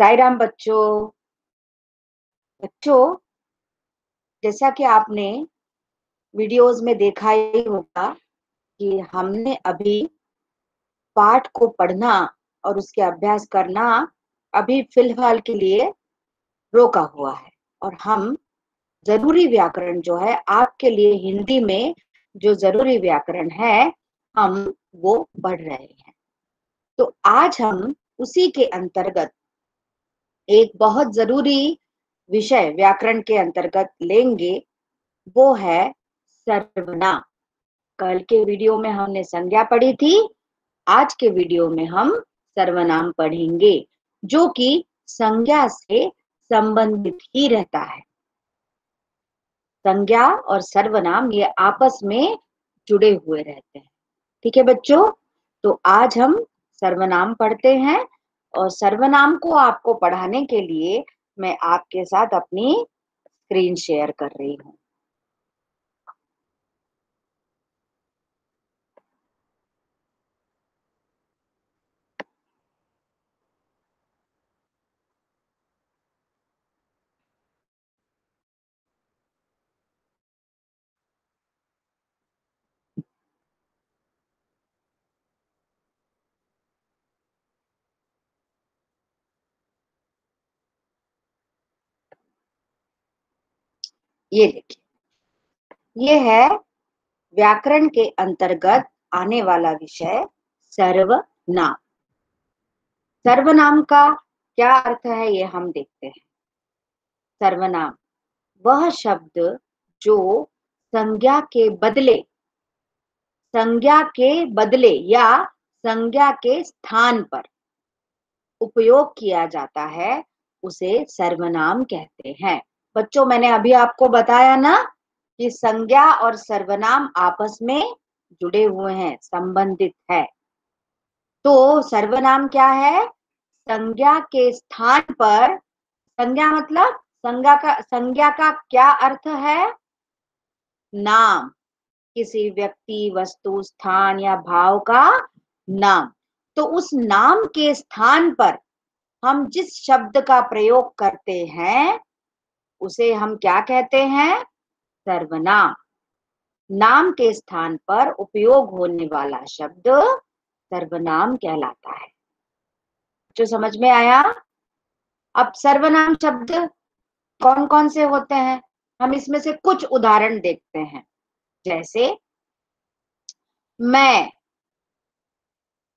साई राम बच्चों बच्चों, जैसा कि आपने वीडियोस में देखा ही होगा कि हमने अभी पाठ को पढ़ना और उसके अभ्यास करना अभी फ़िलहाल के लिए रोका हुआ है। और हम ज़रूरी व्याकरण जो है, आपके लिए हिंदी में जो ज़रूरी व्याकरण है, हम वो पढ़ रहे हैं। तो आज हम उसी के अंतर्गत एक बहुत ज़रूरी विषय व्याकरण के अंतर्गत लेंगे, वो है सर्वनाम। कल के वीडियो में हमने संज्ञा पढ़ी थी, आज के वीडियो में हम सर्वनाम पढ़ेंगे, जो कि संज्ञा से संबंधित ही रहता है। संज्ञा और सर्वनाम ये आपस में जुड़े हुए रहते हैं। ठीक है बच्चों? तो आज हम सर्वनाम पढ़ते हैं। और सर्वनाम को आपको पढ़ाने के लिए मैं आपके साथ अपनी स्क्रीन शेयर कर रही हूँ। ये देखिए ये है व्याकरण के अंतर्गत आने वाला विषय सर्वनाम। सर्वनाम का क्या अर्थ है ये हम देखते हैं। सर्वनाम, वह शब्द जो संज्ञा के बदले, संज्ञा के बदले या संज्ञा के स्थान पर उपयोग किया जाता है, उसे सर्वनाम कहते हैं। बच्चों, मैंने अभी आपको बताया ना कि संज्ञा और सर्वनाम आपस में जुड़े हुए हैं, संबंधित है। तो सर्वनाम क्या है? संज्ञा के स्थान पर, संज्ञा मतलब संज्ञा का संज्ञा का क्या अर्थ है? नाम। किसी व्यक्ति, वस्तु, स्थान या भाव का नाम। तो उस नाम के स्थान पर हम जिस शब्द का प्रयोग करते हैं उसे हम क्या कहते हैं? सर्वनाम। नाम के स्थान पर उपयोग होने वाला शब्द सर्वनाम कहलाता है। जो समझ में आया? अब सर्वनाम शब्द कौन कौन से होते हैं? हम इसमें से कुछ उदाहरण देखते हैं। जैसे, मैं,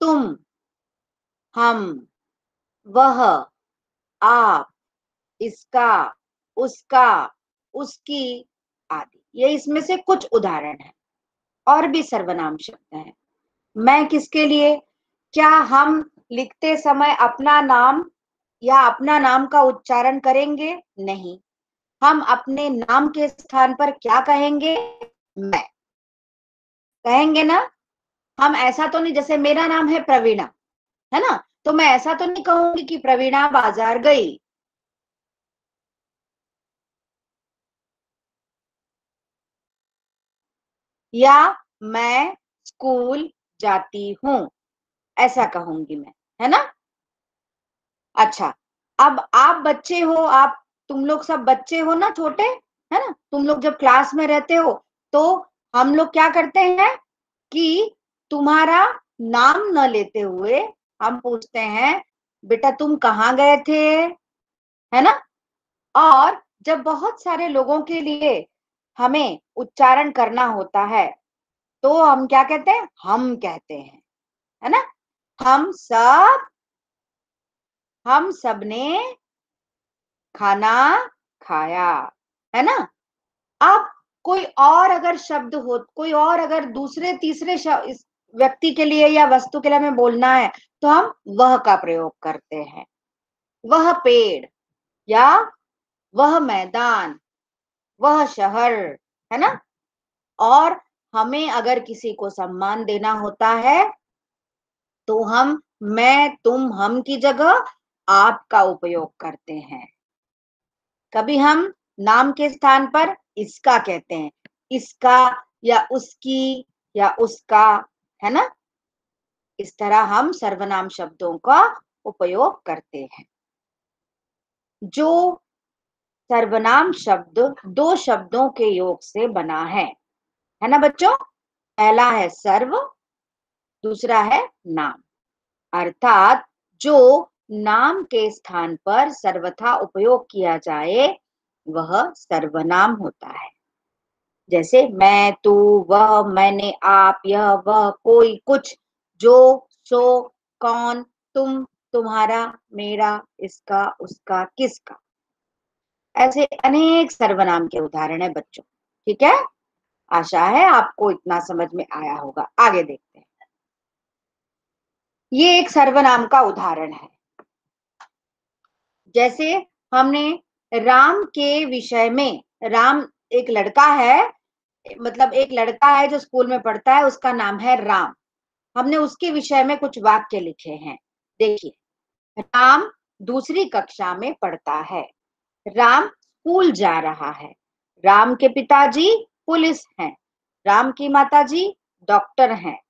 तुम, हम, वह, आप, इसका उसका, उसकी आदि। ये इसमें से कुछ उदाहरण है, और भी सर्वनाम शब्द हैं। मैं किसके लिए? क्या हम लिखते समय अपना नाम या अपना नाम का उच्चारण करेंगे? नहीं। हम अपने नाम के स्थान पर क्या कहेंगे? मैं। कहेंगे ना? हम ऐसा तो नहीं, जैसे मेरा नाम है प्रवीणा, है ना? तो मैं ऐसा तो नहीं कहूँगी कि प्रवीणा बाज़ार गई। या मैं स्कूल जाती हूँ, ऐसा कहूँगी मैं, है ना? अच्छा अब आप बच्चे हो, आप, तुम लोग सब बच्चे हो ना छोटे, है ना? तुम लोग जब क्लास में रहते हो तो हम लोग क्या करते हैं कि तुम्हारा नाम न लेते हुए हम पूछते हैं, बेटा, तुम कहाँ गए थे? है ना? और जब बहुत सारे लोगों के लिए हमें उच्चारण करना होता है। तो हम क्या कहते हैं? हम कहते हैं, है ना? हम सब हम सबने खाना खाया, है ना? अब कोई और अगर शब्द हो, कोई और अगर दूसरे, तीसरे इस व्यक्ति के लिए या वस्तु के लिए हमें बोलना है तो हम वह का प्रयोग करते हैं। वह पेड़ या वह मैदान वह शहर, है ना? और हमें अगर किसी को सम्मान देना होता है तो हम, मैं, तुम, हम की जगह आप का उपयोग करते हैं। कभी हम नाम के स्थान पर इसका कहते हैं, इसका या उसकी या उसका, है ना? इस तरह हम सर्वनाम शब्दों का उपयोग करते हैं। जो सर्वनाम शब्द दो शब्दों के योग से बना है। है ना बच्चों? पहला है सर्व, दूसरा है नाम। अर्थात जो नाम के स्थान पर सर्वथा उपयोग किया जाए, वह सर्वनाम होता है। जैसे मैं, तू, वह, मैंने, आप, यह, वह, कोई, कुछ, जो, सो, कौन, तुम, तुम्हारा, मेरा, इसका, उसका, किसका। ऐसे अनेक सर्वनाम के उदाहरण है बच्चों। ठीक है? आशा है आपको इतना समझ में आया होगा। आगे देखते हैं। ये एक सर्वनाम का उदाहरण है। जैसे हमने राम के विषय में, राम एक लड़का है मतलब एक लड़का है जो स्कूल में पढ़ता है, उसका नाम है राम। हमने उसके विषय में कुछ वाक्य लिखे हैं। देखिए, राम दूसरी कक्षा में पढ़ता है। राम स्कूल जा रहा है। राम के पिताजी पुलिस हैं। राम की माताजी डॉक्टर हैं।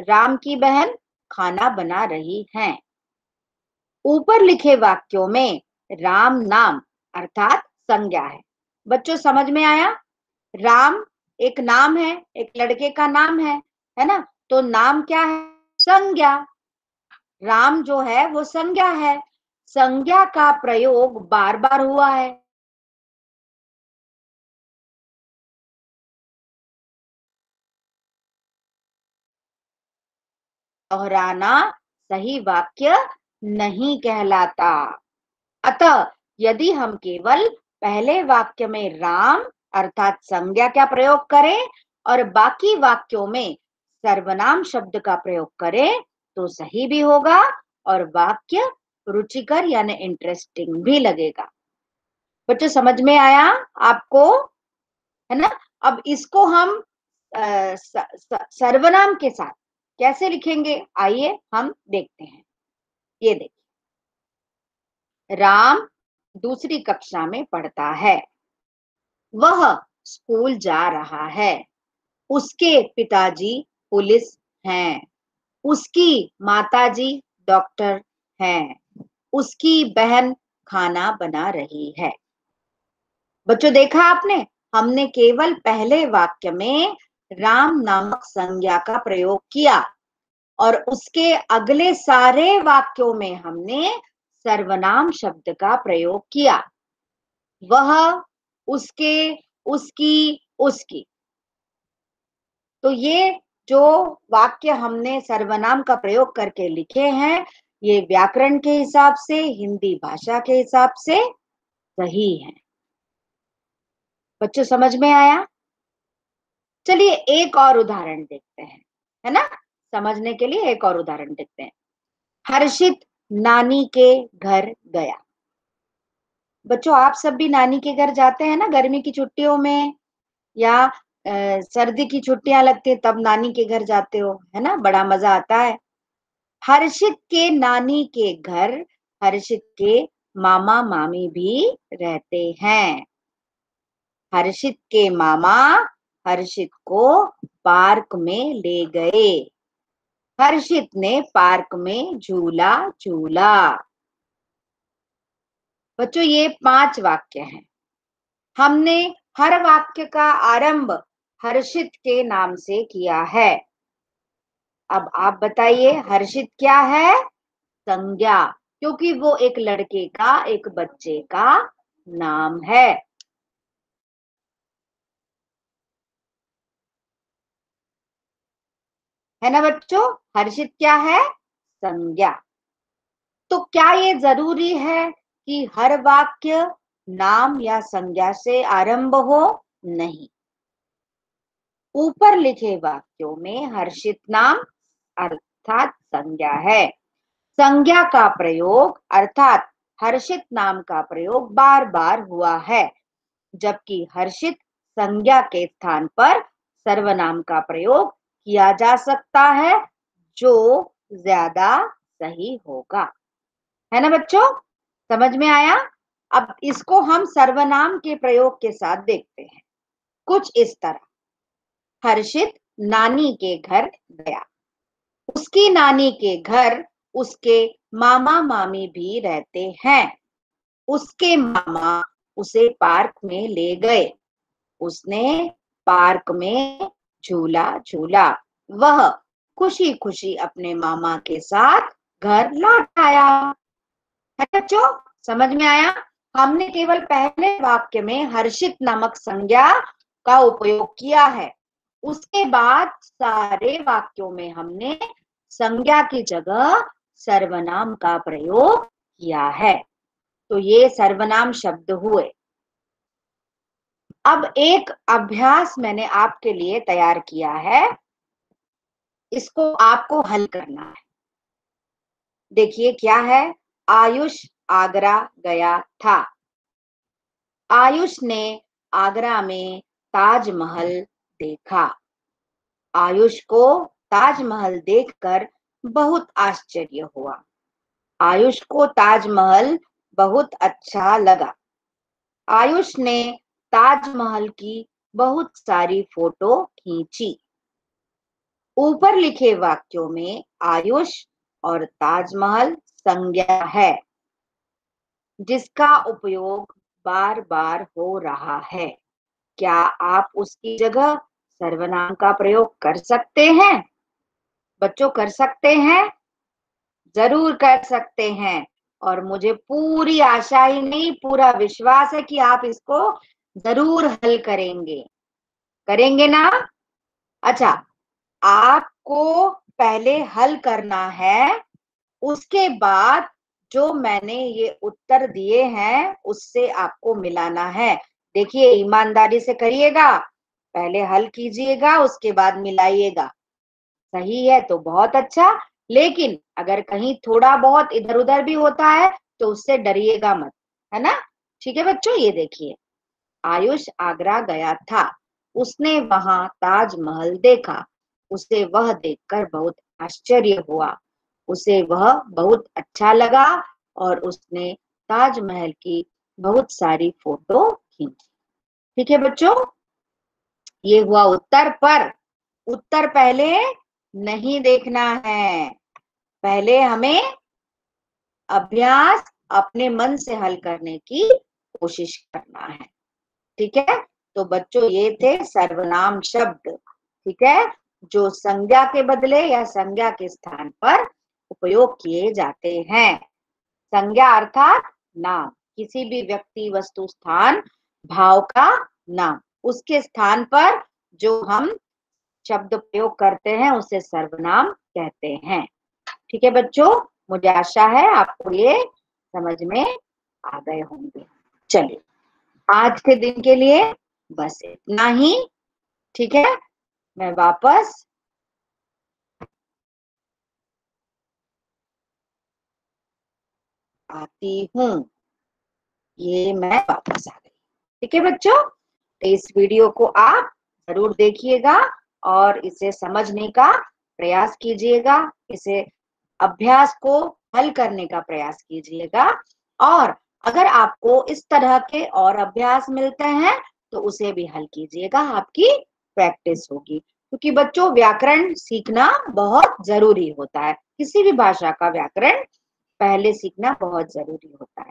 राम की बहन खाना बना रही हैं। ऊपर लिखे वाक्यों में राम नाम अर्थात संज्ञा है। बच्चों, समझ में आया? राम एक नाम है, एक लड़के का नाम है है ना? तो नाम क्या है? संज्ञा। राम जो है, वो संज्ञा है। संज्ञा का प्रयोग बार बार हुआ है। दोहराना सही वाक्य नहीं कहलाता। अतः यदि हम केवल पहले वाक्य में राम अर्थात संज्ञा का प्रयोग करें और बाकी वाक्यों में सर्वनाम शब्द का प्रयोग करें तो सही भी होगा और वाक्य रुचिकर यानी इंटरेस्टिंग भी लगेगा। बच्चों समझ में आया आपको? है ना? अब इसको हम आ, स, स, सर्वनाम के साथ कैसे लिखेंगे? आइए हम देखते हैं। ये देखिए। राम दूसरी कक्षा में पढ़ता है। वह स्कूल जा रहा है। उसके पिताजी पुलिस हैं। उसकी माताजी डॉक्टर हैं। उसकी बहन खाना बना रही है। बच्चों, देखा आपने? हमने केवल पहले वाक्य में राम नामक संज्ञा का प्रयोग किया और उसके अगले सारे वाक्यों में हमने सर्वनाम शब्द का प्रयोग किया। वह उसके, उसकी उसकी। तो ये जो वाक्य हमने सर्वनाम का प्रयोग करके लिखे हैं ये व्याकरण के हिसाब से, हिंदी भाषा के हिसाब से सही है। बच्चों, समझ में आया? चलिए एक और उदाहरण देखते हैं, है ना? समझने के लिए एक और उदाहरण देखते हैं। हर्षित नानी के घर गया। बच्चों, आप सब भी नानी के घर जाते हैं ना, गर्मी की छुट्टियों में? या सर्दी की छुट्टियाँ लगती है, तब नानी के घर जाते हो, है ना? बड़ा मज़ा आता है। हर्षित के नानी के घर हर्षित के मामा मामी भी रहते हैं। हर्षित के मामा हर्षित को पार्क में ले गए। हर्षित ने पार्क में झूला झूला। बच्चों, ये पाँच वाक्य हैं। हमने हर वाक्य का आरंभ हर्षित के नाम से किया है। अब आप बताइए, हर्षित क्या है? संज्ञा, क्योंकि वो एक लड़के का, एक बच्चे का नाम है। है ना बच्चों? हर्षित क्या है? संज्ञा। तो क्या ये ज़रूरी है कि हर वाक्य नाम या संज्ञा से आरंभ हो? नहीं। ऊपर लिखे वाक्यों में हर्षित नाम अर्थात संज्ञा है। संज्ञा का प्रयोग अर्थात हर्षित नाम का प्रयोग बार बार हुआ है, जबकि हर्षित संज्ञा के स्थान पर सर्वनाम का प्रयोग किया जा सकता है, जो ज़्यादा सही होगा। है ना बच्चों? समझ में आया? अब इसको हम सर्वनाम के प्रयोग के साथ देखते हैं। कुछ इस तरह। हर्षित नानी के घर गया। उसकी नानी के घर उसके मामा मामी भी रहते हैं। उसके मामा उसे पार्क में ले गए। उसने पार्क में झूला झूला। वह खुशी खुशी अपने मामा के साथ घर लौट आया। है बच्चों, समझ में आया? हमने केवल पहले वाक्य में हर्षित नामक संज्ञा का उपयोग किया है। उसके बाद सारे वाक्यों में हमने संज्ञा की जगह सर्वनाम का प्रयोग किया है। तो ये सर्वनाम शब्द हुए। अब एक अभ्यास मैंने आपके लिए तैयार किया है। इसको आपको हल करना है। देखिए क्या है? आयुष आगरा गया था। आयुष ने आगरा में ताजमहल देखा। आयुष को ताजमहल देखकर बहुत आश्चर्य हुआ। आयुष को ताजमहल बहुत अच्छा लगा। आयुष ने ताजमहल की बहुत सारी फ़ोटो खींची। ऊपर लिखे वाक्यों में आयुष और ताजमहल संज्ञा है, जिसका उपयोग बार बार हो रहा है। क्या आप उसकी जगह सर्वनाम का प्रयोग कर सकते हैं? बच्चों, कर सकते हैं? ज़रूर कर सकते हैं। और मुझे पूरी आशा ही नहीं, पूरा विश्वास है कि आप इसको ज़रूर हल करेंगे। करेंगे ना? अच्छा आपको पहले हल करना है, उसके बाद जो मैंने ये उत्तर दिए हैं, उससे आपको मिलाना है। देखिए, ईमानदारी से करिएगा, पहले हल कीजिएगा, उसके बाद मिलाइएगा। सही है तो बहुत अच्छा लेकिन अगर कहीं थोड़ा बहुत इधर उधर भी होता है तो उससे डरिएगा मत, है ना? ठीक है बच्चों, ये देखिए, आयुष आगरा गया था, उसने वहाँ ताजमहल देखा, उसे वह देखकर बहुत आश्चर्य हुआ, उसे वह बहुत अच्छा लगा और उसने ताजमहल की बहुत सारी फ़ोटो खींची ठीक है बच्चों? ये हुआ उत्तर पर। उत्तर पहले नहीं देखना है। पहले हमें अभ्यास अपने मन से हल करने की कोशिश करना है। ठीक है? तो बच्चों, ये थे सर्वनाम शब्द। ठीक है? जो संज्ञा के बदले या संज्ञा के स्थान पर उपयोग किए जाते हैं। संज्ञा अर्थात नाम। किसी भी व्यक्ति, वस्तु, स्थान भाव का नाम। उसके स्थान पर जो हम शब्द प्रयोग करते हैं, उसे सर्वनाम कहते हैं। ठीक है बच्चों? मुझे आशा है आपको ये समझ में आ गए होंगे। चलिए, आज के दिन के लिए बस इतना ही। ठीक है? मैं वापस आती हूँ। ये मैं वापस आ गई। ठीक है बच्चों? तो इस वीडियो को आप ज़रूर देखिएगा और इसे समझने का प्रयास कीजिएगा, इसे अभ्यास को हल करने का प्रयास कीजिएगा और अगर आपको इस तरह के और अभ्यास मिलते हैं तो उसे भी हल कीजिएगा, आपकी प्रैक्टिस होगी। क्योंकि बच्चों, व्याकरण सीखना बहुत ज़रूरी होता है। किसी भी भाषा का व्याकरण पहले सीखना बहुत ज़रूरी होता है।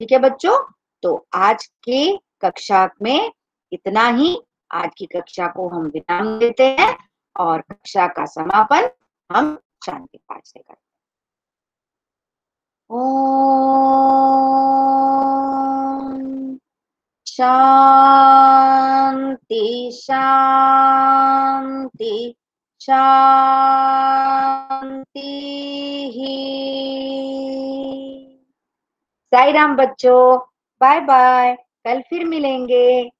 ठीक है बच्चों? तो आज की कक्षा में इतना ही। आज की कक्षा को हम विराम देते हैं और कक्षा का समापन हम शांति पाठ से करते हैं। ओम शांति शांति शांति साई राम बच्चों बाय बाय कल फिर मिलेंगे।